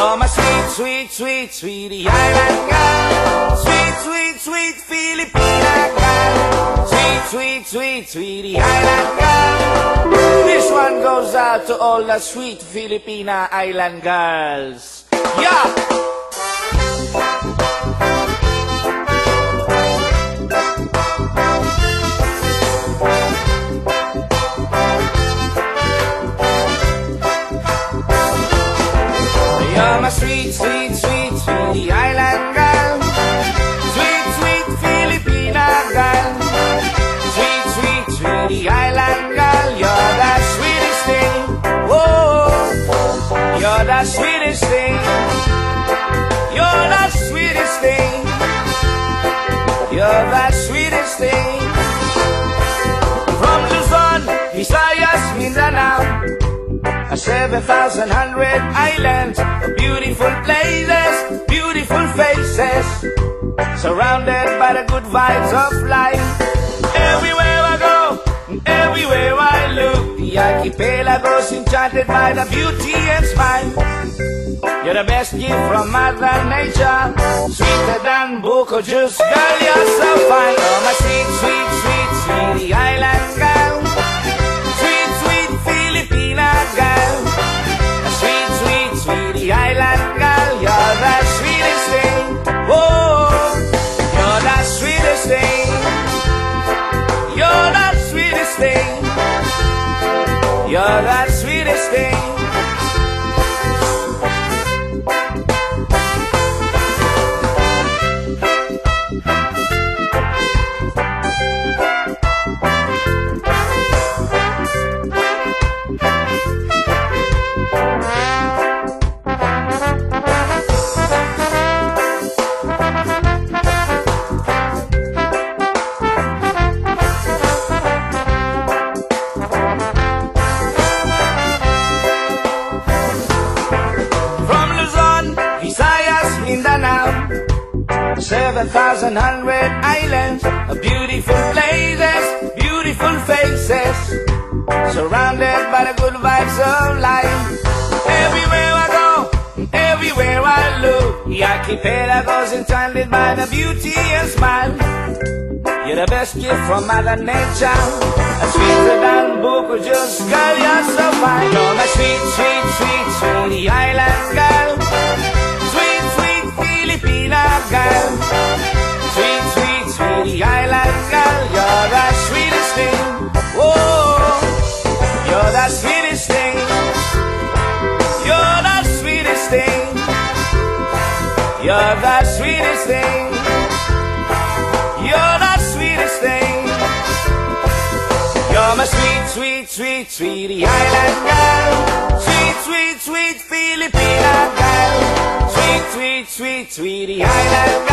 You're my sweet, sweet, sweet, sweetie island girl. Sweet, sweet, sweet Filipina girl. Sweet, sweet, sweet, sweetie island girl. This one goes out to all the sweet Filipina island girls. Yeah! You're sweet, sweet, sweet, sweetie island girl. Sweet, sweet Filipina girl. Sweet, sweet, sweetie island girl. You're the sweetest thing. Whoa, you're the sweetest thing. You're the sweetest thing. You're the sweetest thing. From Luzon, Visayas, Mindanao. A 7,000 hundred islands, beautiful places, beautiful faces, surrounded by the good vibes of life. Everywhere I go, everywhere I look, the archipelago's enchanted by the beauty and smile. You're the best gift from Mother Nature, sweeter than buko juice, girl, you're so fine. Oh, my sweet, sweet, 7,100 islands, beautiful places, beautiful faces, surrounded by the good vibes of life. Everywhere I go, everywhere I look, the archipelago's enchanted by the beauty and smile. You're the best gift from Mother Nature. A sweet down buko juice call you so fine. You're my sweet, sweet, sweet, sweet. You're the sweetest thing. You're the sweetest thing. You're my sweet, sweet, sweet, sweetie island girl. Sweet, sweet, sweet Filipina girl. Sweet, sweet, sweet, sweetie island girl.